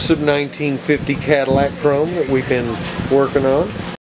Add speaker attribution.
Speaker 1: Some 1950 Cadillac chrome that we've been working on.